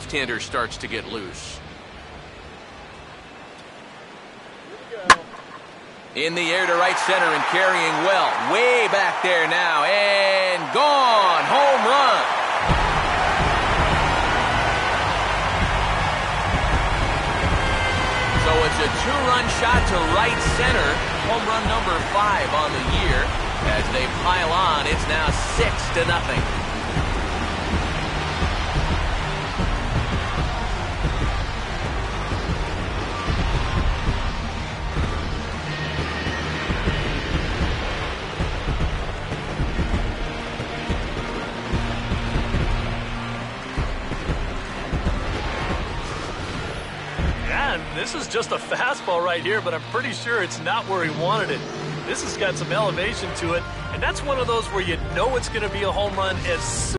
left-hander starts to get loose. In the air to right center and carrying well. Way back there now. And gone. Home run. So it's a two-run shot to right center. Home run number five on the year. As they pile on, it's now six to nothing. This is just a fastball right here, but I'm pretty sure it's not where he wanted it. This has got some elevation to it, and that's one of those where you know it's going to be a home run as